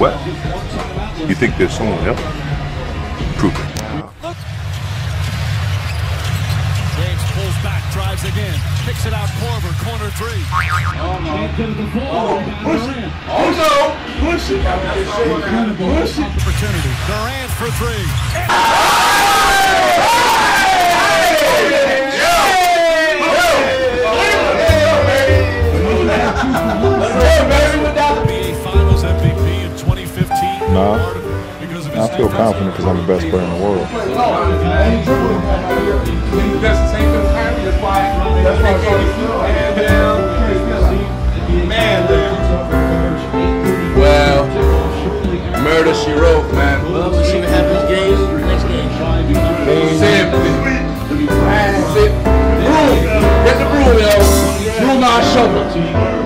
What? You think there's someone else? Prove it. James pulls back, drives again, kicks it out. Korver, corner three. Oh no! Push it! Push it! Opportunity. Durant for three. Ah! 2015. Nah. I feel confident because I'm the best player in the world. That's the same thing Kyrie. That's why. That's why. And down. Man, Well, murder she wrote, man. Well, we'll see what happens game, next game. Simply. That's it. Broom. Get the broom, yo. Broom our shovel.